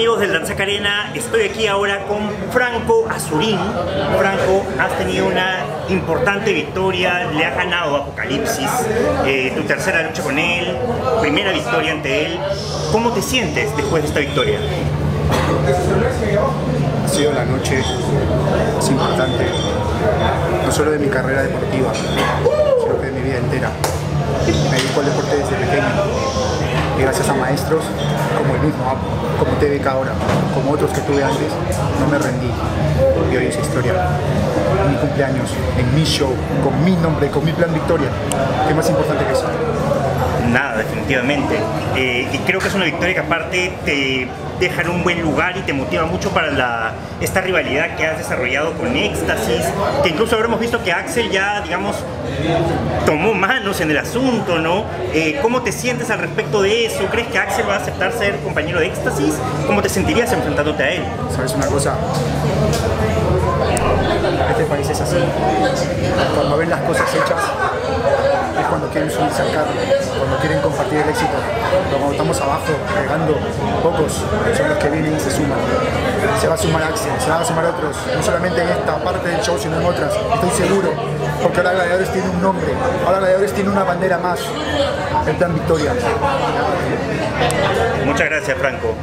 amigos del Danzac Arena? Estoy aquí ahora con Franco Azurín. Franco, has tenido una importante victoria, le has ganado a Apocalipsis, eh, tu tercera lucha con él, primera victoria ante él. ¿Cómo te sientes después de esta victoria? Ha sido la noche más importante, no solo de mi carrera deportiva, sino que de mi vida entera. Me dedico al deporte desde pequeño y gracias a maestros como el mismo como TVK ahora, como otros que tuve antes, no me rendí. Y hoy es historia. Mi cumpleaños, en mi show, con mi nombre, con mi plan victoria. ¿Qué más importante que eso? Nada, definitivamente. Eh, y creo que es una victoria que aparte te deja en un buen lugar y te motiva mucho para la, esta rivalidad que has desarrollado con Éxtasis, que incluso habremos visto que Axel ya, digamos, tomó manos en el asunto, ¿no? Eh, ¿Cómo te sientes al respecto de eso? ¿Crees que Axel va a aceptar ser compañero de Éxtasis? ¿Cómo te sentirías enfrentándote a él? ¿Sabes una cosa? Este país es así. Cuando ven las cosas hechas, cuando quieren subirse al carro, cuando quieren compartir el éxito. Pero cuando estamos abajo, regando, pocos son los que vienen y se suman. Se va a sumar Axel, se van a sumar otros, no solamente en esta parte del show, sino en otras. Estoy seguro, porque ahora Gladiadores tiene un nombre, ahora Gladiadores tiene una bandera más, el plan Victoria. Muchas gracias, Franco.